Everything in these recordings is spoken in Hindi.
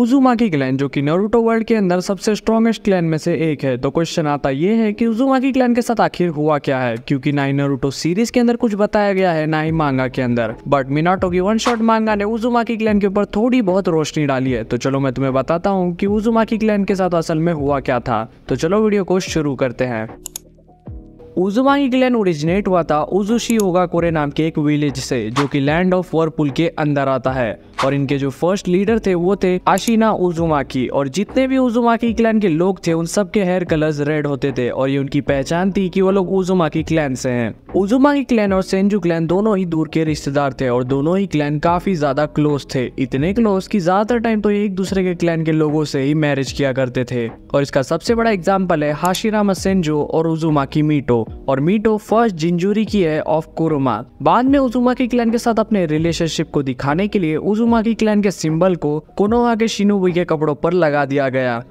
उजुमाकी क्लैन जो कि नरूटो वर्ल्ड के अंदर सबसे स्ट्रॉन्गेस्ट क्लैन में से एक है तो क्वेश्चन आता ये है कि उजुमाकी क्लैन के साथ आखिर हुआ क्या है? क्योंकि ना ही नरूटो सीरीज़ के अंदर कुछ बताया गया है, ना ही मांगा के अंदर। बट मिनाटो की वन शॉट मांगा ने उजुमाकी क्लैन के ऊपर थोड़ी बहुत रोशनी डाली है। तो चलो मैं तुम्हें बताता हूँ कि उजुमाकी क्लैन के साथ असल में हुआ क्या था। तो चलो वीडियो को शुरू करते हैं। उजुमाकी क्लैन ओरिजिनेट हुआ था। उजुशी कोरे नाम के एक विलेज से, जो कि लैंड ऑफ़ वर्पुल के अंदर आता है। और इनके जो फ़र्स्ट लीडर थे, वो थे आशिना उजुमाकी। और जितने भी उजुमाकी क्लैन के लोग थे, उन सब के हेयर कलर्स रेड होते थे। और ये उनकी पहचान थी कि वो लोग उजुमाकी क्लैन से हैं। उजुमाकी क्लैन और सेंजू क्लैन दोनों ही दूर के रिश्तेदार थे, और दोनों ही क्लैन काफ़ी ज़्यादा क्लोज थे। इतने क्लोज कि ज़्यादातर टाइम तो एक दूसरे के क्लैन के लोगों से ही मैरिज किया करते थे। और इसका सबसे बड़ा एग्ज़ाम्पल है हाशिरामा सेंजो और उजुमाकी मीटो। और मीटो फ़र्स्ट जिंजूरी की है ऑफ़ कोरोमा बाद में उजुमा की क्लैन के साथ अपने रिलेशनशिप को दिखाने के लिए उजुमा की क्लैन के सिंबल को कोनोहा के शिनोबी के कपड़ों पर लगा दिया गया।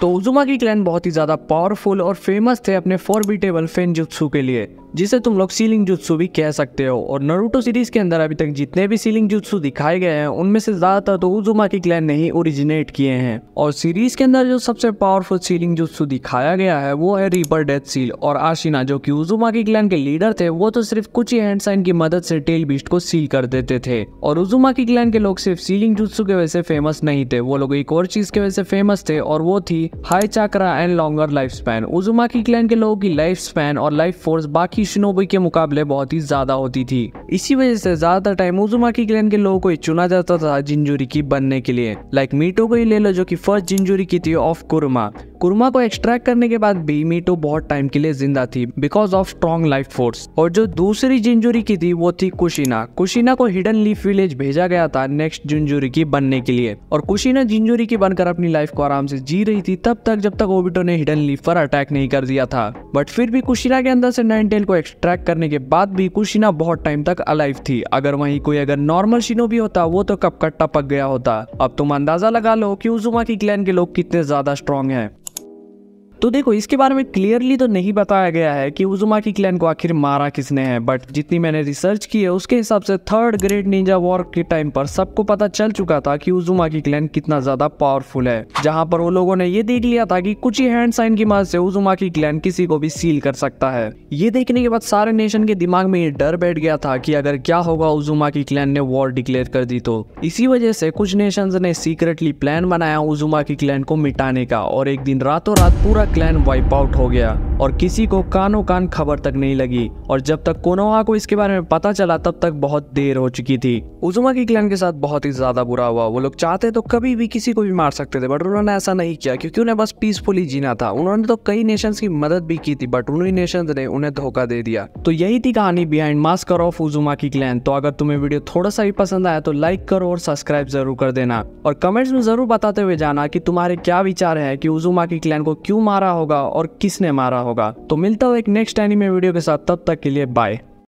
तो उजुमा की क्लैन बहुत ही ज़्यादा पावरफुल और फ़ेमस थे अपने फॉरबिटेबल फेनजुत्सु के लिए, जिसे तुम लोग सीलिंग जुत्सु भी कह सकते हो। और नरूटो सीरीज़ के अंदर अभी तक जितने भी सीलिंग जुत्सु दिखाए गए हैं, उनमें से ज़्यादातर तो उजुमा की क्लैन ने ही ओरिजिनेट किए हैं। और सीरीज़ के अंदर जो सबसे पावरफुल सीलिंग जुत्सु दिखाया गया है, वो है रीपर डेथ सील और आशिना, जो की उजुमा की क्लैन के लीडर थे, वो तो सिर्फ़ कुछ ही हैंड साइन की मदद से टेल बीस्ट को सील कर देते थे। और उजुमा की क्लैन के लोग सिर्फ़ सीलिंग जुत्सु के वजह से फ़ेमस नहीं थे, वो लोग एक और चीज़ के वजह से फ़ेमस थे, और वो थी high chakra and longer life span उजुमा की क्लैन के लोगों की लाइफ स्पैन और लाइफ फोर्स बाकी शिनोबी के मुकाबले बहुत ही ज़्यादा होती थी। इसी वजह से ज़्यादातर टाइम उजुमा की क्लैन के लोगों को चुना जाता था जिंजूरी की बनने के लिए। लाइक मीटो को ही ले लो जो की फ़र्स्ट जिंजूरी की थी ऑफ़ कुरमा कुरमा को एक्सट्रैक्ट करने के बाद भी मीटो बहुत टाइम के लिए ज़िंदा थी because of strong life force और जो दूसरी जिंजुरी की थी, वो थी कुशीना. कुशीना को हिडन लीफ विलेज भेजा गया था नेक्स्ट जिंजुरी की बनने के लिए. और कुशीना जिंजुरी की बनकर अपनी लाइफ को आराम से जी रही थी, तब तक जब तक ओबिटो ने हिडन लीफ पर अटैक नहीं कर दिया था. बट फिर भी कुशीना के अंदर से नाइनटेल को एक्सट्रैक्ट करने के बाद भी कुशीना बहुत टाइम तक अलाइव थी. अगर वहीं कोई अगर नॉर्मल शिनो भी होता, वो तो कब कट्टा पक गया होता. अब तुम अंदाज़ा लगा लो कि उजुमा की क्लैन के लोग कितने ज़्यादा स्ट्रॉन्ग हैं. तो देखो, इसके बारे में क्लियरली तो नहीं बताया गया है कि उजुमा की क्लैन को आखिर मारा किसने है बट जितनी मैंने रिसर्च की है, उसके हिसाब से थर्ड ग्रेड निंजा वॉर के टाइम पर सबको पता चल चुका था कि उजुमा की क्लैन कितना ज़्यादा पावरफुल है, जहाँ पर वो लोगों ने ये देख लिया था कि कुछ ही हैंड साइन की मदद से उजुमा की क्लैन किसी को भी सील कर सकता है। ये देखने के बाद सारे नेशन के दिमाग में ये डर बैठ गया था कि अगर क्या होगा उजुमा की क्लैन ने वॉर डिक्लेयर कर दी तो। इसी वजह से कुछ नेशन ने सीक्रेटली प्लान बनाया उजुमा की क्लैन को मिटाने का, और एक दिन रातों रात पूरा क्लैन वाइप आउट हो गया और किसी को कानो कान खबर तक नहीं लगी। और जब तक कोनोहा को इसके बारे में पता चला, तब तक बहुत देर हो चुकी थी। उजुमा की क्लैन के साथ बहुत ही ज़्यादा बुरा हुआ। वो लोग चाहते तो कभी भी किसी को भी मार सकते थे बट उन्होंने ऐसा नहीं किया, क्योंकि उन्हें बस पीसफुली जीना था। उन्होंने तो कई नेशन की मदद भी की थी बट उन्हीं नेशन ने उन्हें धोखा दे दिया। तो यही थी कहानी बिहाइंड मास्कर ऑफ़ उजुमा की क्लैन तो अगर तुम्हें वीडियो थोड़ा सा भी पसंद आया तो लाइक करो और सब्सक्राइब ज़रूर कर देना। और कमेंट्स में ज़रूर बताते हुए जाना की तुम्हारे क्या विचार है की उजुमा की क्लैन को क्यों मारा होगा और किसने मारा होगा। तो मिलता हूँ एक नेक्स्ट एनिमे वीडियो के साथ। तब तक के लिए बाय